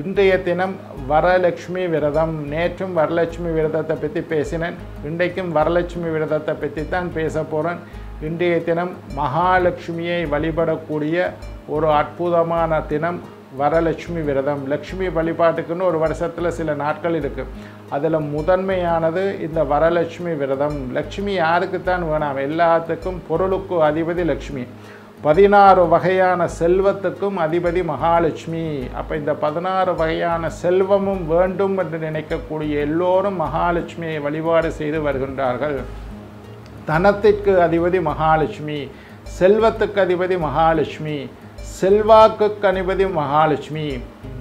இன்றைய தினம் வரலட்சுமி விரதம். நேற்றும் வரலட்சுமி விரதத்தை பற்றி பேசினேன். இன்றைக்கும் வரலட்சுமி விரதத்தை பற்றி தான் பேச போகிறேன் இன்றைய தினம் மகாலட்சுமியை வழிபடக்கூடிய ஒரு அற்புதமான தினம் வரலட்சுமி விரதம். லக்ஷ்மி வழிபாட்டுக்குன்னு ஒரு வருஷத்தில் சில நாட்கள் இருக்குது அதில் முதன்மையானது இந்த வரலட்சுமி விரதம். லக்ஷ்மி யாருக்குத்தான் வேணாம். எல்லாத்துக்கும் பொருளுக்கு அதிபதி லக்ஷ்மி பதினாறு வகையான செல்வத்துக்கும் அதிபதி மகாலட்சுமி. அப்போ இந்த பதினாறு வகையான செல்வமும் வேண்டும் என்று நினைக்கக்கூடிய எல்லோரும் மகாலட்சுமியை வழிபாடு செய்து வருகின்றார்கள். தனத்திற்கு அதிபதி மகாலட்சுமி செல்வத்துக்கு அதிபதி மகாலட்சுமி செல்வாக்குக்கு அதிபதி மகாலட்சுமி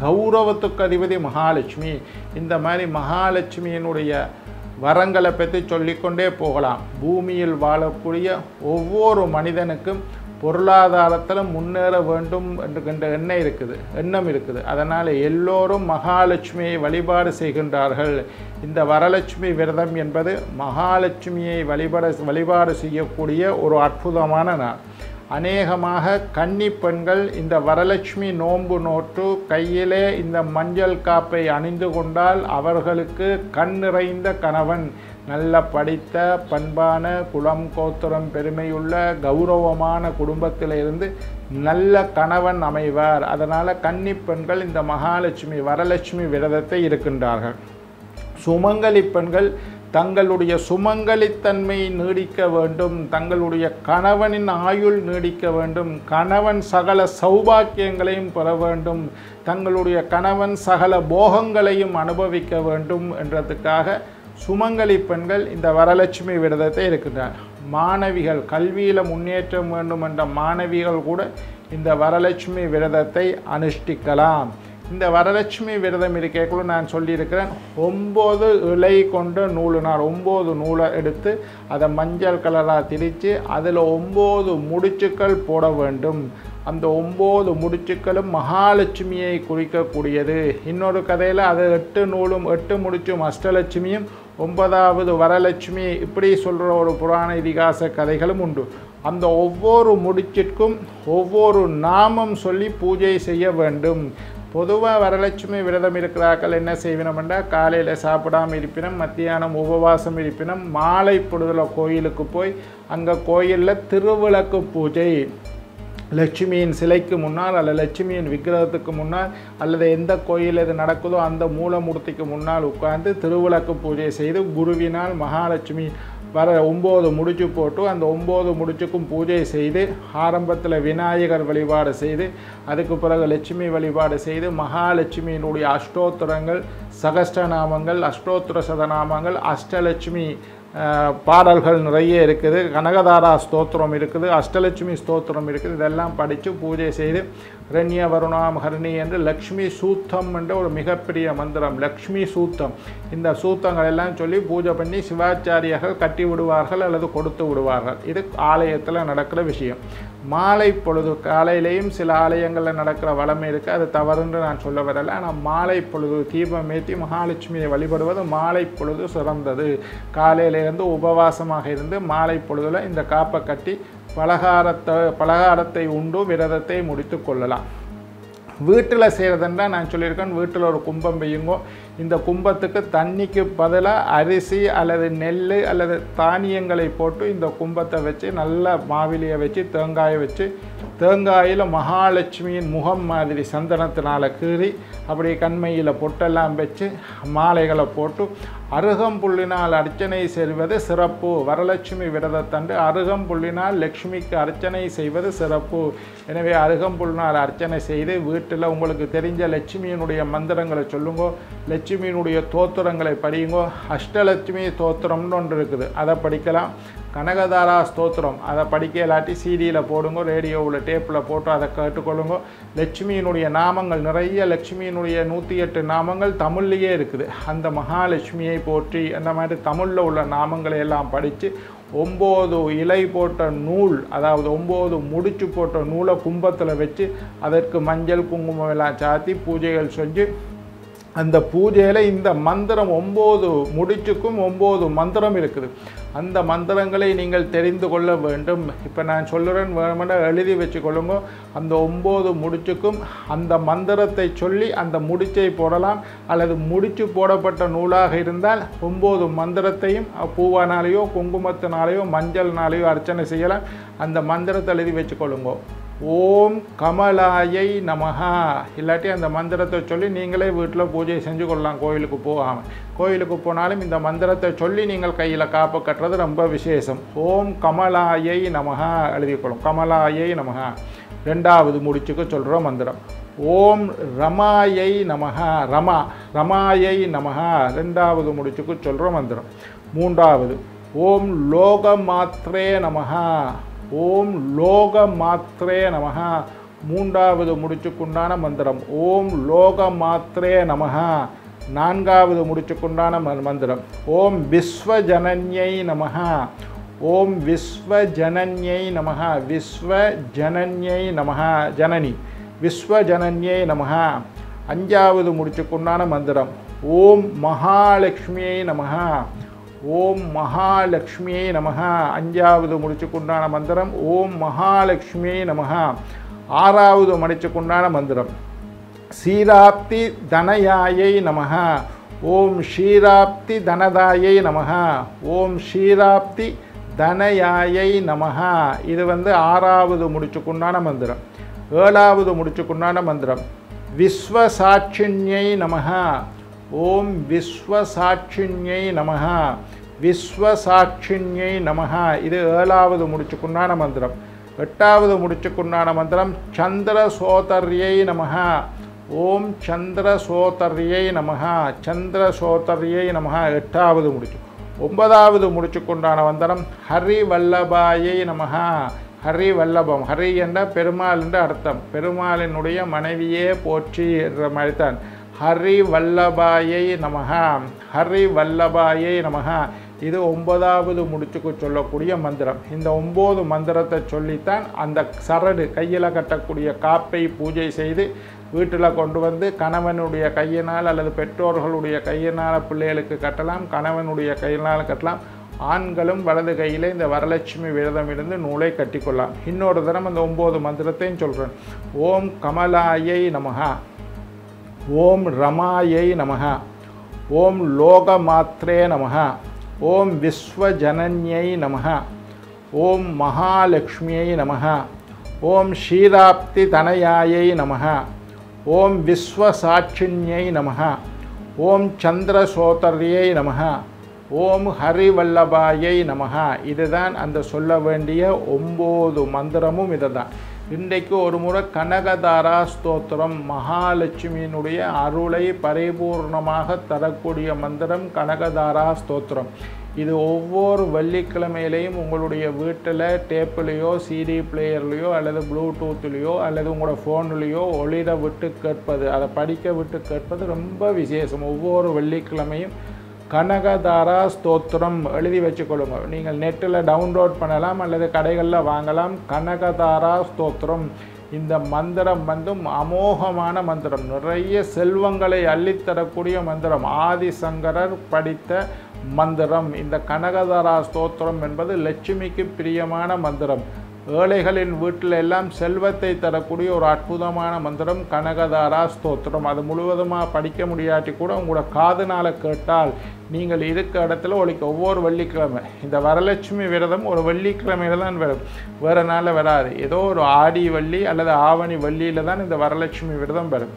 கௌரவத்துக்கு அதிபதி மகாலட்சுமி. இந்த மாதிரி மகாலட்சுமியினுடைய வரங்களை பற்றி சொல்லிக்கொண்டே போகலாம். பூமியில் வாழக்கூடிய ஒவ்வொரு மனிதனுக்கும் பொருளாதாரத்தில் முன்னேற வேண்டும் என்கின்ற எண்ணம் இருக்குது எண்ணம் இருக்குது. அதனால் எல்லோரும் மகாலட்சுமியை வழிபாடு செய்கின்றார்கள். இந்த வரலட்சுமி விரதம் என்பது மகாலட்சுமியை வழிபட வழிபாடு செய்யக்கூடிய ஒரு அற்புதமான நாள். அநேகமாக கன்னி பெண்கள் இந்த வரலட்சுமி நோன்பு நோற்று கையிலே இந்த மஞ்சள் காப்பை அணிந்து கொண்டால் அவர்களுக்கு கண் நிறைந்த கணவன் நல்ல படித்த பண்பான குலம் கோத்திரம் பெருமையுள்ள கௌரவமான குடும்பத்தில் இருந்து நல்ல கணவன் அமைவார். அதனால் கன்னி பெண்கள் இந்த மகாலட்சுமி வரலட்சுமி விரதத்தை இருக்கின்றார்கள். சுமங்கலி பெண்கள் தங்களுடைய சுமங்கலித்தன்மை நீடிக்க வேண்டும் தங்களுடைய கணவனின் ஆயுள் நீடிக்க வேண்டும் கணவன் சகல சௌபாக்கியங்களையும் பெற வேண்டும் தங்களுடைய கணவன் சகல போகங்களையும் அனுபவிக்க வேண்டும் என்றதுக்காக சுமங்கலி பெண்கள் இந்த வரலட்சுமி விரதத்தை இருக்கின்றார் மாணவிகள் கல்வியில் முன்னேற்றம் வேண்டும் என்ற மாணவிகள் கூட இந்த வரலட்சுமி விரதத்தை அனுஷ்டிக்கலாம். இந்த வரலட்சுமி விரதம் இருக்கக்குள்ள நான் சொல்லியிருக்கிறேன் ஒம்பது இலை கொண்ட நூலுனார் ஒம்பது நூலை எடுத்து அதை மஞ்சள் கலராக திரித்து அதில் ஒம்பது முடிச்சுக்கள் போட வேண்டும். அந்த ஒம்பது முடிச்சுக்களும் மகாலட்சுமியை குறிக்கக்கூடியது. இன்னொரு கதையில் அது எட்டு நூலும் எட்டு முடிச்சும் அஷ்டலட்சுமியும் ஒன்பதாவது வரலட்சுமி இப்படி சொல்கிற ஒரு புராண இதிகாச கதைகளும் உண்டு. அந்த ஒவ்வொரு முடிச்சிற்கும் ஒவ்வொரு நாமம் சொல்லி பூஜை செய்ய வேண்டும். பொதுவாக வரலட்சுமி விரதம் இருக்கிறார்கள் என்ன செய்வினம்னா காலையில் சாப்பிடாம இருப்பினும் மத்தியானம் உபவாசம் இருப்பினும் மாலை பொழுதில் கோயிலுக்கு போய் அங்கே கோயிலில் திருவிளக்கு பூஜை. லட்சுமியின் சிலைக்கு முன்னால் அல்லது லட்சுமியின் விக்கிரகத்துக்கு முன்னால் அல்லது எந்த கோயில் இது நடக்குதோ அந்த மூலமூர்த்திக்கு முன்னால் உட்கார்ந்து திருவிளக்கு பூஜை செய்து குருவினால் மகாலட்சுமி வர ஒம்பது முடிச்சு போட்டு அந்த ஒம்பது முடிச்சுக்கும் பூஜை செய்து ஆரம்பத்தில் விநாயகர் வழிபாடு செய்து அதுக்கு பிறகு லட்சுமி வழிபாடு செய்து மகாலட்சுமியினுடைய அஷ்டோத்திரங்கள் சகஸ்டநாமங்கள் அஷ்டோத்திர சதநாமங்கள் அஷ்டலட்சுமி பாடல்கள் நிறைய இருக்குது. கனகதாரா ஸ்தோத்திரம் இருக்குது. அஷ்டலட்சுமி ஸ்தோத்திரம் இருக்குது. இதெல்லாம் படித்து பூஜை செய்து ரண்ய வருணாம் ஹரணி என்று லக்ஷ்மி சூத்தம் என்ற ஒரு மிகப்பெரிய மந்திரம். லக்ஷ்மி சூத்தம். இந்த சூத்தங்கள் எல்லாம் சொல்லி பூஜை பண்ணி சிவாச்சாரியர்கள் கட்டி விடுவார்கள் அல்லது கொடுத்து விடுவார்கள். இது ஆலயத்தில் நடக்கிற விஷயம். மாலை பொழுது காலையிலையும் சில ஆலயங்களில் நடக்கிற வளமை இருக்குது அது தவறுன்னு நான் சொல்ல வரலை. ஆனால் மாலை பொழுது தீபம் ஏற்றி மகாலட்சுமியை வழிபடுவது மாலை பொழுது சிறந்தது. காலையிலேருந்து உபவாசமாக இருந்து மாலை பொழுதில் இந்த காப்பை கட்டி பலகாரத்தை பலகாரத்தை உண்டு விரதத்தை முடித்து கொள்ளலாம். வீட்டில் செய்கிறதுன்னா நான் சொல்லியிருக்கேன் வீட்டில் ஒரு கும்பம் பெய்யுங்கோ இந்த கும்பத்துக்கு தண்ணிக்கு பதிலாக அரிசி அல்லது நெல் அல்லது தானியங்களை போட்டு இந்த கும்பத்தை வச்சு நல்ல மாவிலியை வச்சு தேங்காயை வச்சு தேங்காயில் மகாலட்சுமியின் முகம் மாதிரி சந்தனத்தினால் கீறி அப்படியே கண்மையில் பொட்டெல்லாம் வச்சு மாலைகளை போட்டு அருகம்புள்ளினால் அர்ச்சனை செய்வது சிறப்பு. வரலட்சுமி விரதத்தன்று அருகம்புள்ளினால் லக்ஷ்மிக்கு அர்ச்சனை செய்வது சிறப்பு. எனவே அருகம்புல்லினால் அர்ச்சனை செய்து வீட்டில் உங்களுக்கு தெரிஞ்ச லட்சுமியினுடைய மந்திரங்களை சொல்லுங்கோ. லட்சுமியினுடைய தோத்திரங்களை படியுங்கோ. அஷ்டலட்சுமி தோத்திரம்னு ஒன்று இருக்குது. அதை படிக்கலாம். கனகதாரா ஸ்தோத்திரம். அதை படிக்க இல்லாட்டி சிடியில் போடுங்க ரேடியோவில் டேப்பில் போட்டு அதை கேட்டுக்கொள்ளுங்க. லட்சுமியினுடைய நாமங்கள் நிறைய லட்சுமியினுடைய நூற்றி எட்டு நாமங்கள் தமிழ்லேயே இருக்குது. அந்த மகாலட்சுமியை போற்றி அந்த மாதிரி தமிழில் உள்ள நாமங்களை எல்லாம் படித்து ஒம்பது இலை போட்ட நூல் அதாவது ஒம்பது முடிச்சு போட்ட நூலை கும்பத்தில் வச்சு அதற்கு மஞ்சள் குங்குமம் எல்லாம் சாத்தி பூஜைகள் செஞ்சு அந்த பூஜையில் இந்த மந்திரம் ஒம்பது முடிச்சுக்கும் ஒம்பது மந்திரம் இருக்குது. அந்த மந்திரங்களை நீங்கள் தெரிந்து கொள்ள வேண்டும். இப்போ நான் சொல்லுறேன் வேணுமென்னா எழுதி வச்சுக்கொள்ளுங்க. அந்த ஒம்பது முடிச்சுக்கும் அந்த மந்திரத்தை சொல்லி அந்த முடிச்சை போடலாம். அல்லது முடிச்சு போடப்பட்ட நூலாக இருந்தால் ஒம்பது மந்திரத்தையும் பூவானாலேயோ குங்குமத்தினாலேயோ மஞ்சள்னாலேயோ அர்ச்சனை செய்யலாம். அந்த மந்திரத்தை எழுதி வச்சுக்கொள்ளுங்க. ஓம் கமலாயை நமஹா. இல்லாட்டி அந்த மந்திரத்தை சொல்லி நீங்களே வீட்டில் பூஜை செஞ்சு கொள்ளலாம் கோயிலுக்கு போகாமல் கோயிலுக்கு போனாலும் இந்த மந்திரத்தை சொல்லி நீங்கள் கையில் காப்பு கட்டுறது ரொம்ப விசேஷம். ஓம் கமலாயை நமஹா. எழுதிக்கொள்ளும் கமலாயை நமஹா. ரெண்டாவது முடிச்சுக்கு சொல்கிற மந்திரம். ஓம் ரமாயை நமஹா. ரமா. ரமாயை நமஹா. ரெண்டாவது முடிச்சுக்கு சொல்கிற மந்திரம். மூன்றாவது. ஓம் லோக மாத்திரே நமஹா. ஓம் லோக மாத்திரே நமஹா. மூன்றாவது முடிச்சுக்குண்டான மந்திரம். ஓம் லோக மாத்திரே நமஹா. நான்காவது முடிச்சுக்குண்டான மந்திரம். ஓம் விஸ்வஜனன்யை நமஹா. ஓம் விஸ்வஜனன்யை நமஹா. விஸ்வஜனன்யை நமஹா. ஜனனி. விஸ்வஜனன்யை நமஹா. அஞ்சாவது முடிச்சுக்குண்டான மந்திரம். ஓம் மகாலட்சுமியை நமஹா. ஓம் மகாலட்சுமியை நமகா அஞ்சாவது முடிச்சுக்குண்டான மந்திரம் ஓம் மகாலட்சுமியை நமகா ஆறாவது முடிச்சுக்குண்டான மந்திரம் சீராப்தி தனயாயை நமகா ஓம் ஷீராப்தி தனதாயை நமகா ஓம் ஷீராப்தி தனயாயை நமகா இது வந்து ஆறாவது முடிச்சுக்குண்டான மந்திரம் ஏழாவது முடிச்சுக்குண்டான மந்திரம் விஸ்வசாட்சிண்யை நமகா ஓம் விஸ்வசாட்சிண்யை நமஹ. விஸ்வசாட்சிண்யை நமஹ. இது ஏழாவது முடிச்சுக்குண்டான மந்திரம். எட்டாவது முடிச்சுக்குண்டான மந்திரம் சந்திர சோதர்யை நமஹ. ஓம் சந்திர சோதர்யை நமஹ. சந்திர சோதர்யை நமஹ. எட்டாவது முடிச்சு ஒன்பதாவது முடிச்சுக்குண்டான மந்திரம் ஹரி வல்லபாயை நமஹ. ஹரி வல்லபம் ஹரி என்ற பெருமாள் என்று அர்த்தம். பெருமாளினுடைய மனைவியே போற்றி என்ற மாதிரி தான் ஹரி வல்லபாயை நமஹ. ஹரி வல்லபாயை நமஹ. இது ஒன்பதாவது முடிச்சுக்கு சொல்லக்கூடிய மந்திரம். இந்த ஒம்பது மந்திரத்தை சொல்லித்தான் அந்த சரடு கையில் கட்டக்கூடிய காப்பை பூஜை செய்து வீட்டில் கொண்டு வந்து கணவனுடைய கையினால் அல்லது பெற்றோர்களுடைய கையினால் பிள்ளைகளுக்கு கட்டலாம் கணவனுடைய கையினால் கட்டலாம். ஆண்களும் வலது கையில் இந்த வரலட்சுமி விரதம் இருந்து நூலை கட்டிக்கொள்ளலாம். இன்னொரு தரம் அந்த ஒம்பது மந்திரத்தையும் சொல்கிறேன் ஓம் கமலாயை நமகா ஓம் ரமாயை நமக ஓம் லோகமாத்ரே நமக ஓம் விஸ்வஜனன்யை நமக ஓம் மகாலட்சுமியை நமக ஓம் ஷீராப்தி தனயாயை நமக ஓம் விஸ்வசாட்சிண்யை நமக ஓம் சந்திரசோதரியை நமக ஓம் ஹரிவல்லபாயை நமக இதுதான் அந்த சொல்ல வேண்டிய ஒம்பது மந்திரமும் இதுதான். இன்றைக்கு ஒரு முறை கனகதாரா ஸ்தோத்திரம். மகாலட்சுமியினுடைய அருளை பரிபூர்ணமாக தரக்கூடிய மந்திரம் கனகதாரா ஸ்தோத்திரம். இது ஒவ்வொரு வெள்ளிக்கிழமையிலையும் உங்களுடைய வீட்டில் டேப்லேயோ சிடி பிளேயர்லேயோ அல்லது ப்ளூடூத்துலேயோ அல்லது உங்களோட ஃபோன்லேயோ ஒளிர விட்டு கேட்பது அதை படிக்க விட்டு கேட்பது ரொம்ப விசேஷம். ஒவ்வொரு வெள்ளிக்கிழமையும் கனகதாரா ஸ்தோத்திரம் எழுதி வச்சுக்கொள்ளுங்க நீங்கள் நெட்டில் டவுன்லோட் பண்ணலாம் அல்லது கடைகளில் வாங்கலாம். கனகதாரா ஸ்தோத்திரம். இந்த மந்திரம் வந்து அமோகமான மந்திரம். நிறைய செல்வங்களை அள்ளித்தரக்கூடிய மந்திரம். ஆதிசங்கரர் படித்த மந்திரம். இந்த கனகதாரா ஸ்தோத்திரம் என்பது லட்சுமிக்கு பிரியமான மந்திரம். ஏழைகளின் வீட்டில் எல்லாம் செல்வத்தை தரக்கூடிய ஒரு அற்புதமான மந்திரம் கனகதாரா ஸ்தோத்திரம். அது முழுவதுமாக படிக்க முடியாட்டி கூட உங்களோட காதுனால் கேட்டால் நீங்கள் இருக்க இடத்துல ஒழிக்க ஒவ்வொரு வெள்ளிக்கிழமை. இந்த வரலட்சுமி விரதம் ஒரு வெள்ளிக்கிழமையில தான் வரும். வேறு நாளில் வராது. ஏதோ ஒரு ஆடி வள்ளி அல்லது ஆவணி வள்ளியில் தான் இந்த வரலட்சுமி விரதம் வரும்.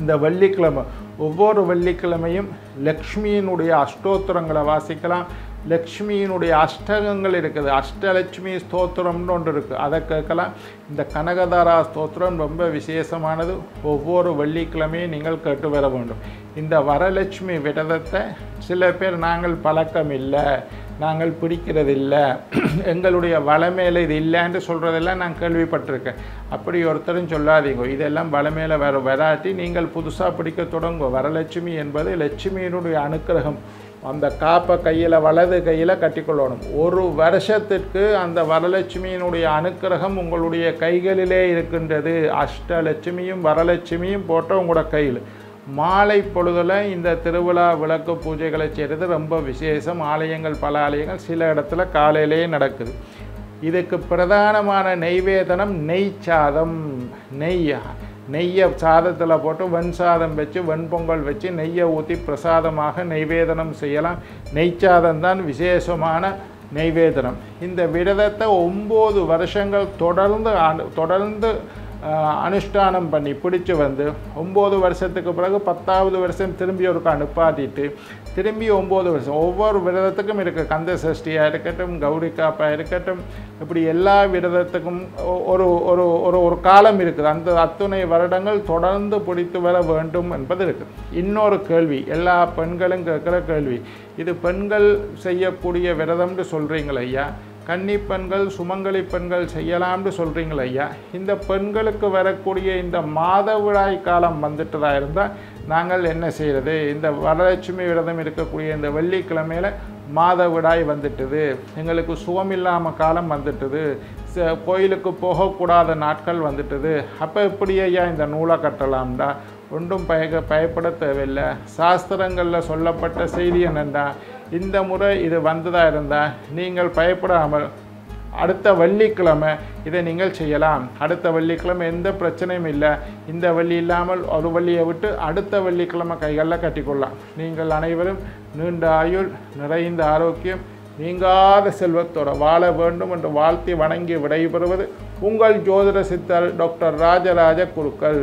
இந்த வெள்ளிக்கிழமை ஒவ்வொரு வெள்ளிக்கிழமையும் லக்ஷ்மியினுடைய அஷ்டோத்திரங்களை வாசிக்கலாம். லக்ஷ்மியினுடைய அஷ்டகங்கள் இருக்குது. அஷ்டலட்சுமி ஸ்தோத்திரம்னு ஒன்று இருக்குது அதை கேட்கலாம். இந்த கனகதாரா ஸ்தோத்திரம் ரொம்ப விசேஷமானது. ஒவ்வொரு வெள்ளிக்கிழமையும் நீங்கள் கேட்டு வர வேண்டும். இந்த வரலட்சுமி விரதத்தை சில பேர் நாங்கள் பழக்கம் இல்லை நாங்கள் பிடிக்கிறதில்லை. எங்களுடைய வளமேல இது இல்லைன்னு சொல்கிறதெல்லாம் நான் கேள்விப்பட்டிருக்கேன். அப்படி ஒருத்தரும் சொல்லாதீங்க. இதெல்லாம் வளமேல வர வராட்டி நீங்கள் புதுசாக பிடிக்க தொடங்குவோம் வரலட்சுமி என்பது லட்சுமியினுடைய அனுக்கிரகம். அந்த காப்பை கையில் வலது கையில் கட்டிக்கொள்ளணும். ஒரு வருஷத்திற்கு அந்த வரலட்சுமியினுடைய அனுக்கிரகம் உங்களுடைய கைகளிலே இருக்கின்றது. அஷ்டலட்சுமியும் வரலட்சுமியும் போட்ட உங்களோட கையில். மாலை பொழுதில் இந்த திருவிழா விளக்கு பூஜைகளை செய்கிறது ரொம்ப விசேஷம். ஆலயங்கள் பல ஆலயங்கள் சில இடத்துல காலையிலேயே நடக்குது. இதுக்கு பிரதானமான நெய்வேதனம் நெய் சாதம் நெய்யா நெய்யை சாதத்தில் போட்டு வெண் சாதம் வச்சு வெண்பொங்கல் வச்சு நெய்யை ஊற்றி பிரசாதமாக நெய்வேதனம் செய்யலாம். நெய்ச்சாதம் தான் விசேஷமான நெய்வேதனம் இந்த விரதத்தை ஒம்பது வருஷங்கள் தொடர்ந்து அனு- தொடர்ந்து அனுஷ்டானம் பண்ணி பிடிச்சி வந்து ஒம்பது வருஷத்துக்கு பிறகு பத்தாவது வருஷம் திரும்பி ஒருக்கா அனுப்பாட்டிட்டு திரும்பி ஒம்பது வருஷம். ஒவ்வொரு விரதத்துக்கும் இருக்குது கந்த சஷ்டியாக இருக்கட்டும் கௌரி காப்பாக இருக்கட்டும் இப்படி எல்லா விரதத்துக்கும் ஒரு ஒரு ஒரு ஒரு காலம் இருக்குது. அந்த அத்துணை வருடங்கள் தொடர்ந்து பிடித்து வர வேண்டும் என்பது இருக்குது இன்னொரு கேள்வி எல்லா பெண்களும் கேட்குற கேள்வி இது பெண்கள் செய்யக்கூடிய விரதம்னு சொல்கிறீங்களா ஐயா. கன்னி பெண்கள் சுமங்கலி பெண்கள் செய்யலாம்னு சொல்கிறீங்களா ஐயா. இந்த பெண்களுக்கு வரக்கூடிய இந்த மாதவிடாய் காலம் வந்துட்டதா இருந்தால் நாங்கள் என்ன செய்கிறது இந்த வரலட்சுமி விரதம் இருக்கக்கூடிய இந்த வெள்ளிக்கிழமையில் மாதவிடாய் வந்துட்டுது. எங்களுக்கு சுகமில்லாமல் காலம் வந்துட்டுது. ச- கோயிலுக்கு போகக்கூடாத நாட்கள் வந்துட்டுது. அப்போ எப்படி ஐயா இந்த நூலை கட்டலாம்டா? ஒன்றும் பய பயப்பட தேவையில்லை. சாஸ்திரங்களில் சொல்லப்பட்ட செய்தி என்னென்னா இந்த முறை இது வந்ததாக இருந்தால் நீங்கள் பயப்படாமல் அடுத்த வெள்ளிக்கிழமை இதை நீங்கள் செய்யலாம். அடுத்த வெள்ளிக்கிழமை எந்த பிரச்சனையும் இல்லை. இந்த வள்ளி இல்லாமல் ஒரு வள்ளியை விட்டு அடுத்த வெள்ளிக்கிழமை கைகளில் கட்டிக்கொள்ளலாம். நீங்கள் அனைவரும் நீண்ட ஆயுள் நிறைந்த ஆரோக்கியம் நீங்காத செல்வத்தோட வாழ வேண்டும் என்று வாழ்த்தி வணங்கி விடைபெறுவது உங்கள் ஜோதிட சித்தர் டாக்டர் ராஜராஜ குருக்கள்.